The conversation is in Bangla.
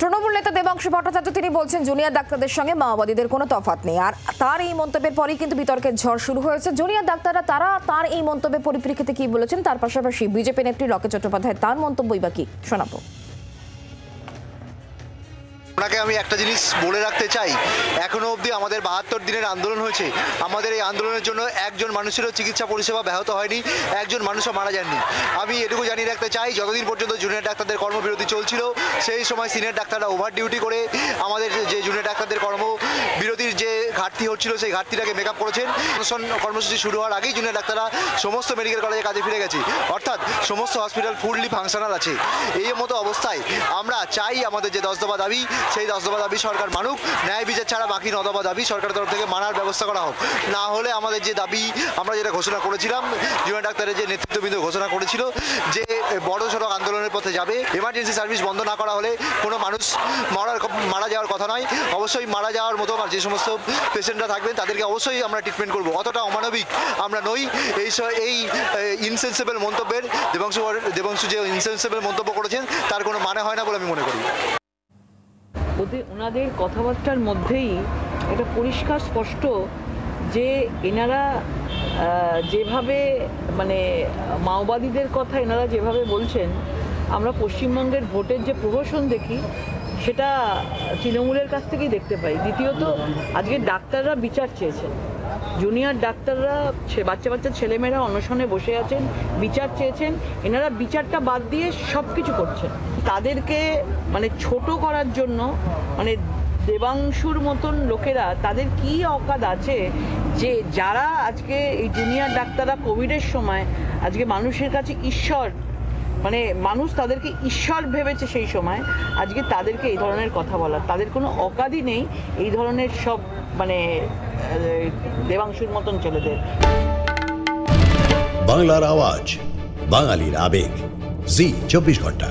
তৃণমূল নেতা দেবাংশু ভট্টাচার্য, তিনি বলছেন, জুনিয়র ডাক্তারদের সঙ্গে মাওবাদীদের কোনো তফাত নেই। আর তার এই মন্তব্যের পরেই কিন্তু বিতর্কের ঝড় শুরু হয়েছে। জুনিয়র ডাক্তাররা, তারা তার এই মন্তব্যের পরিপ্রেক্ষিতে কি বলেছেন? তার পাশাপাশি বিজেপি নেত্রী লকে চট্টোপাধ্যায়, তার মন্তব্যই বা কি? শোনাবো। ওনাকে আমি একটা জিনিস বলে রাখতে চাই। এখনও অবধি আমাদের বাহাত্তর দিনের আন্দোলন হয়েছে। আমাদের এই আন্দোলনের জন্য একজন মানুষেরও চিকিৎসা পরিষেবা ব্যাহত হয়নি, একজন মানুষও মারা যাননি আমি এটুকু জানিয়ে রাখতে চাই, যতদিন পর্যন্ত জুনিয়র ডাক্তারদের কর্মবিরতি চলছিল, সেই সময় সিনিয়র ডাক্তাররা ওভার ডিউটি করে আমাদের যে জুনিয়র ডাক্তারদের কর্মবিরতির যে ঘাটতি হচ্ছিল, সেই ঘাটতিটাকে মেকআপ করেছেন। অনশন কর্মসূচি শুরু হওয়ার আগেই জুনিয়র ডাক্তাররা সমস্ত মেডিকেল কলেজে কাজে ফিরে গেছে। অর্থাৎ সমস্ত হসপিটাল ফুললি ফাংশনাল আছে। এই মতো অবস্থায় আমরা চাই আমাদের যে দশ দফা দাবি, সেই দশ দফা দাবি সরকার মানুক, ন্যায় বিচার ছাড়া বাকি ন দফা দাবি সরকারের তরফ থেকে মানার ব্যবস্থা করা হোক। না হলে আমাদের যে দাবি, আমরা যেটা ঘোষণা করেছিলাম, জুনিয়র ডাক্তারের যে নেতৃত্ববৃন্দ ঘোষণা করেছিল যে বড় সড়ক আন্দোলনের পথে যাবে এমার্জেন্সি সার্ভিস বন্ধ না করা হলে কোনো মানুষ মারার মারা যাওয়ার কথা নয়। অবশ্যই মারা যাওয়ার মতো আর যে সমস্ত পেশেন্টরা থাকবেন, তাদেরকে অবশ্যই আমরা ট্রিটমেন্ট করব। অতটা অমানবিক আমরা নই। এই এই ইনসেন্সিবল মন্তব্যের, দেবাংশু দেবাংশু যে ইনসেন্সিবল মন্তব্য করেছেন, তার কোনো মানে হয় না বলে আমি মনে করি। ওদের ওনাদের কথাবার্তার মধ্যেই এটা পরিষ্কার স্পষ্ট যে এনারা যেভাবে মানে মাওবাদীদের কথা এনারা যেভাবে বলছেন, আমরা পশ্চিমবঙ্গের ভোটের যে প্রহসন দেখি সেটা তৃণমূলের কাছ থেকেই দেখতে পাই। দ্বিতীয়ত, আজকে ডাক্তাররা বিচার চেয়েছেন। জুনিয়র ডাক্তাররা বাচ্চা বাচ্চা ছেলেমেয়েরা অনশনে বসে আছেন, বিচার চেয়েছেন। এনারা বিচারটা বাদ দিয়ে সব কিছু করছেন। তাদেরকে মানে ছোট করার জন্য মানে দেবাংশুর মতন লোকেরা, তাদের কি অকাদ আছে যে, যারা আজকে এই জুনিয়র ডাক্তাররা কোভিডের সময় আজকে মানুষের কাছে ঈশ্বর মানে মানুষ তাদেরকে ঈশ্বর ভেবেছে সেই সময়। আজকে তাদেরকে এই ধরনের কথা বলা তাদের কোনো অকাদি নেই এই ধরনের সব মানে দেবাংশুর মতন ছেলেদের। বাংলার আওয়াজ, বাঙালির আবেগ। জি, চব্বিশ ঘণ্টা।